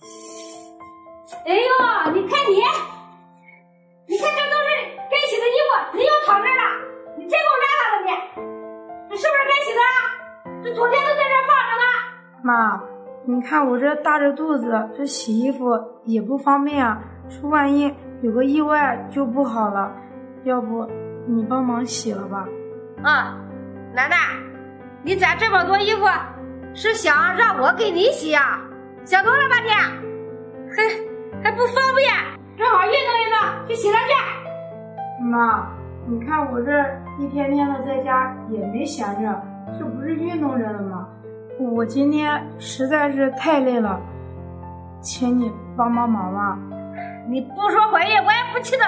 哎呦，你看你，你看这都是该洗的衣服，你又躺这儿了，你真够邋遢的你，这是不是该洗的？这昨天都在这儿放着呢。妈，你看我这大着肚子，这洗衣服也不方便啊，说万一有个意外就不好了，要不你帮忙洗了吧？啊，楠楠，你攒这么多衣服，是想让我给你洗呀、想多了吧你？还还不方便，正好运动运动，去洗了去。妈，你看我这一天天的在家也没闲着，这不是运动着呢吗？我今天实在是太累了，请你帮帮忙吧。你不说怀孕，我也不气的。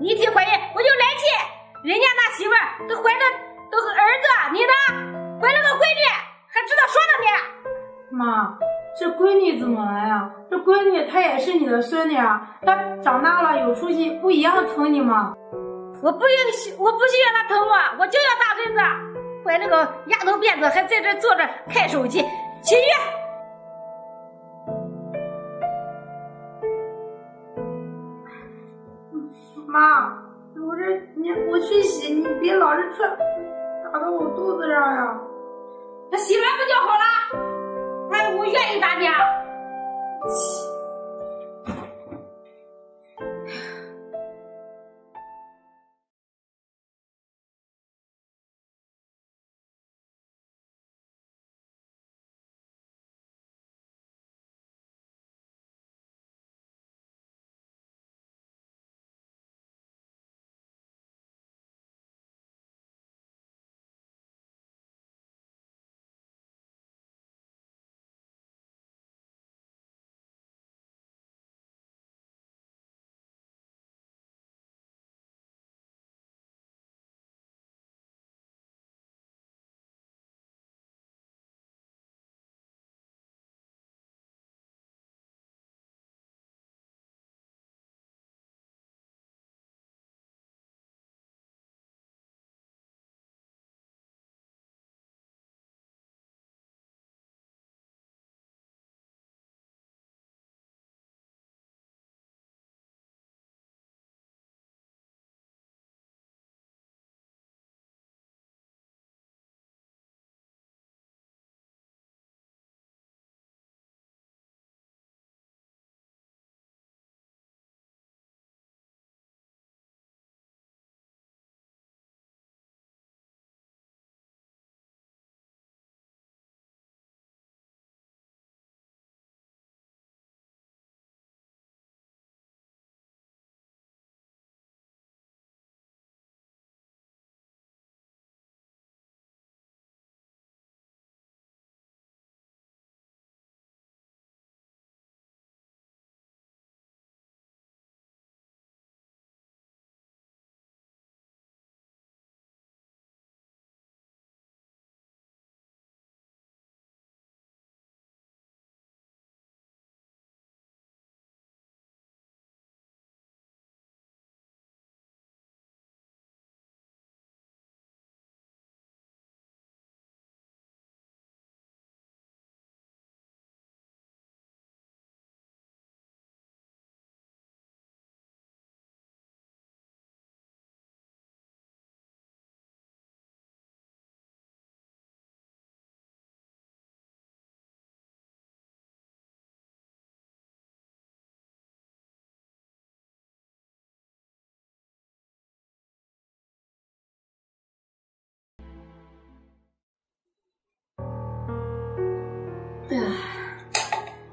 你一提怀孕，我就来气。人家那媳妇儿都怀的都是儿子，你呢？怀了个闺女，还知道说呢你？妈，这闺女怎么了呀？这闺女她也是你的孙女啊，她长大了有出息，不一样疼你吗？我不允我不许让她疼我，我就要大孙子。怀那个丫头辫子，还在这坐着看手机，起鱼。妈，我这你我去洗，你别老是踹打到我肚子上呀。那洗完不就好了？我愿意打你啊？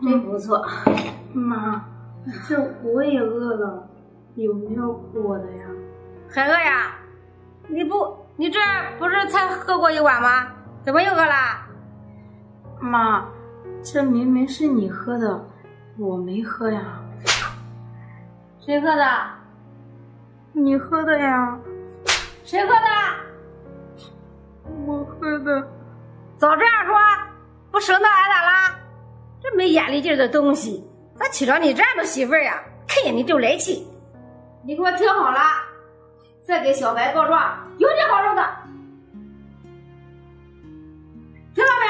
真不错。妈，这我也饿了，有没有我的呀？还饿呀？你不，你这不是才喝过一碗吗？怎么又饿啦？妈，这明明是你喝的，我没喝呀。谁喝的？你喝的呀？谁喝的？我喝的。早这样说，不省得挨打啦？这没眼力劲的东西，咋娶着你这样的媳妇儿呀？看见你就来气。你给我听好了，再给小白告状，有你好受的。听到没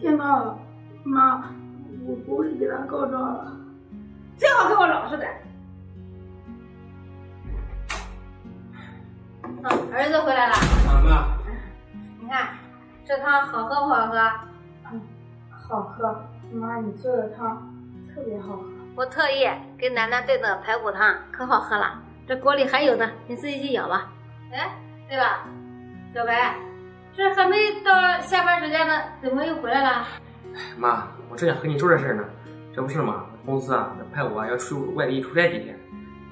有？听到了，妈，我不会给他告状了。最好给我老实点。啊，儿子回来了。妈。你看这汤好喝不好喝？嗯，好喝。妈，你做的汤特别好喝。我特意给楠楠炖的排骨汤，可好喝了。这锅里还有呢，你自己去舀吧。哎，对了，小白，这还没到下班时间呢，怎么又回来了？妈，我正想和你说这事呢。这不是吗？公司啊，这派我啊要去外地出差几天，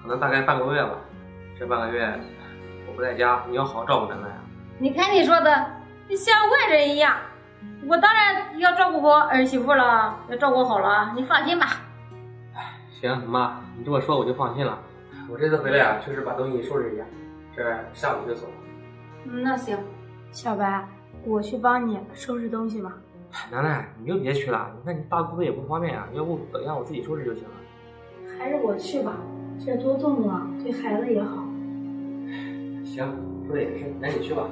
可能大概半个月吧。这半个月我不在家，你要好好照顾楠楠啊。你看你说的，你像外人一样。我当然要照顾好儿媳妇了，要照顾好了，你放心吧。行，妈，你这么说我就放心了。我这次回来啊，确实把东西收拾一下，这下午就走。嗯，那行，小白，我去帮你收拾东西吧。奶奶，你就别去了，你看你大姑子也不方便啊，要不等一下我自己收拾就行了。还是我去吧，这多动动对孩子也好。行，说的也是，那你去吧。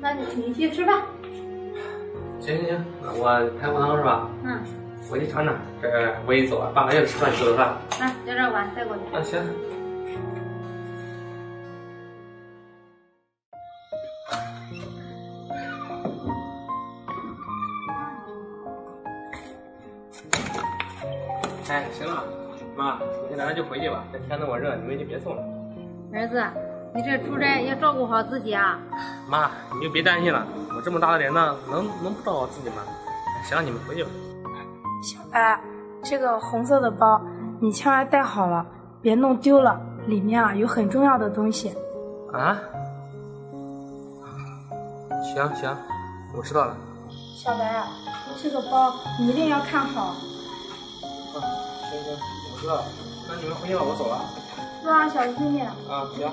那你你去吃饭。行行行，那我排骨汤是吧？嗯。我去尝尝，这我一走啊，半个月吃饭做的饭。来，将这碗带过去。啊，行。哎，行了，妈，你跟奶奶就回去吧，这天那么热，你们就别送了。儿子，你这出差要照顾好自己啊。妈，你就别担心了，我这么大的人呢，能能不照顾好自己吗？行，你们回去吧。小白，这个红色的包你千万带好了，别弄丢了，里面啊有很重要的东西。啊？行行，我知道了。小白，这个包你一定要看好。啊，行行，我知道了。那你们回去吧，我走了。路上小心点。啊，行。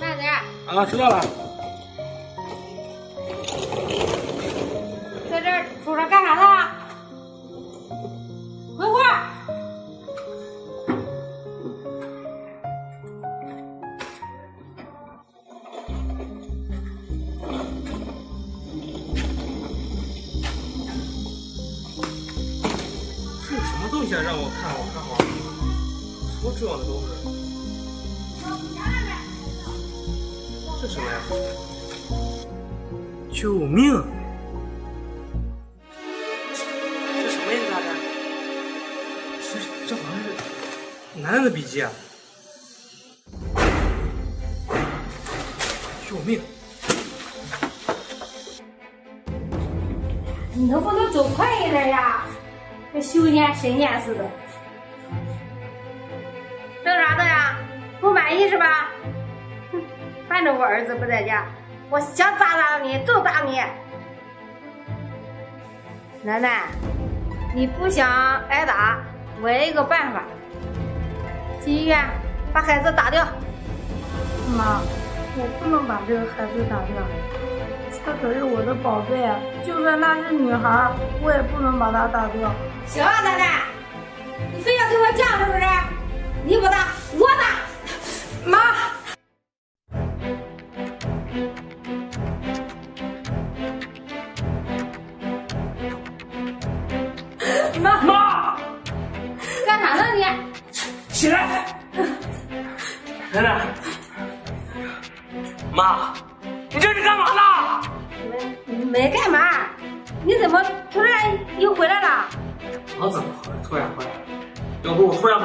慢点。啊，知道了。看，好。什么重要的东西？这什么呀？救命！这什么意思啊？这这这好像是楠楠的笔记啊！救命！你能不能走快一点呀？跟修仙神仙似的。反正我儿子不在家，我想咋打你就打你。楠楠，你不想挨打，我有一个办法，去医院把孩子打掉。妈，我不能把这个孩子打掉，她可是我的宝贝，就算她是女孩，我也不能把她打掉。行啊，楠楠，你非要跟我犟是不是？你不打，我打。妈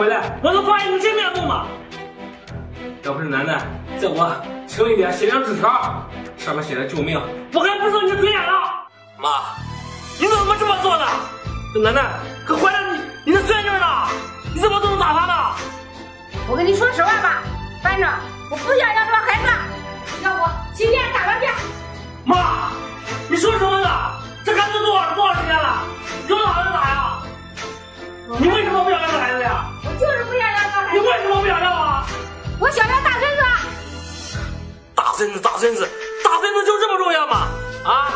回来，我能发现你真面目吗？要不是楠楠在我轻一点写张纸条，上面写着救命，我还不知道你嘴脸了。妈，你怎么这么做的？这楠楠可怀了你你的孙女呢，你怎么这么打她呢？我跟你说实话吧，班长我不想要这个孩子，要不今天打个遍。妈，你说什么呢？这孩子多少多少时间了？有打就打呀？你为什么不想要这孩子呀？我就是不想要这个孩你，为什么不想要啊？我想要大孙子。大孙子，大孙子，大孙子就这么重要吗？啊！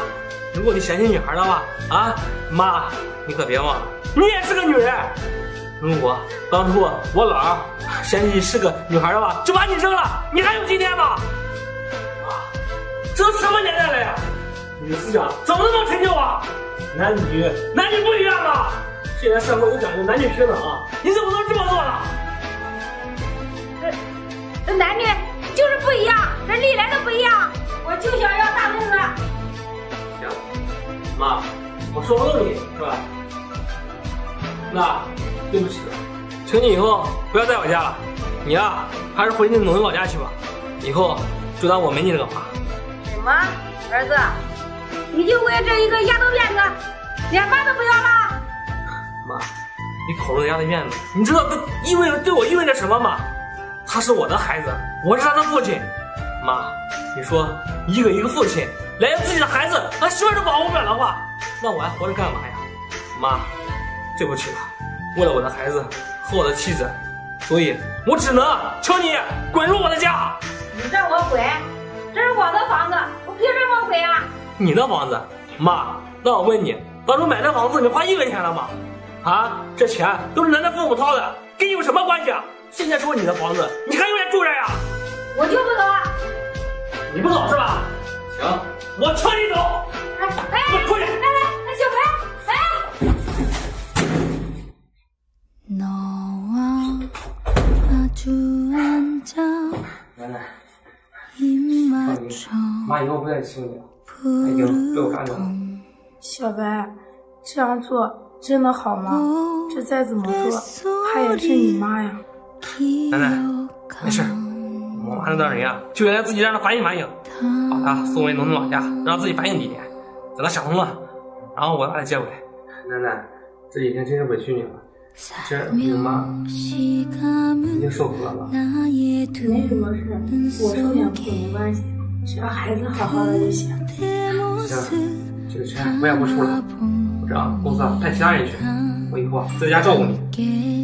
如果你嫌弃女孩的话，啊，妈，你可别忘了，你也是个女人。如果当初我姥儿嫌弃你是个女孩的话，就把你扔了，你还有今天吗？妈，这都什么年代了呀？你的思想怎么那么陈旧啊？男女男女不一样吗？现在社会有讲究男女平等啊，你怎么能这么做呢？这这男女就是不一样，这历来都不一样。我就想要大孙子。行，妈，我说不动你是吧？那对不起了，请你以后不要在我家了，你啊、还是回你农村老家去吧。以后就当我没你这个妈。什么，儿子？你就为这一个丫头片子，连妈都不要了？妈，你口中的丫的院子，你知道这意味着对我意味着什么吗？他是我的孩子，我是他的父亲。妈，你说一个一个父亲连自己的孩子和媳妇都保护不了的话，那我还活着干嘛呀？妈，对不起了，为了我的孩子和我的妻子，所以我只能求你滚出我的家。你让我滚？这是我的房子，我凭什么滚啊？你的房子，妈，那我问你，当初买这房子你花一分钱了吗？啊，这钱都是楠楠父母掏的，跟你有什么关系啊？现在是我你的房子，你还愿意住这呀？我就不走。你不走是吧？行，我车里走。哎，哎，给我出去。来来，来，小。哎。来。妈，以后不再欺负你了。哎，已经被我看走了。小白，这样做。真的好吗？这再怎么说，她也是你妈呀。奶奶，没事，我妈那当人啊，就原来自己让她反省反省，把她送回农村老家，让自己反省几年，等她想通了，然后我把她接回来。奶奶，这几天真是委屈你了。这你妈已经受苦了？没什么事，我受点苦没关系，只要孩子好好的就行。行，这个钱我也不出了。让公司啊派其他人去，我以后啊在家照顾你。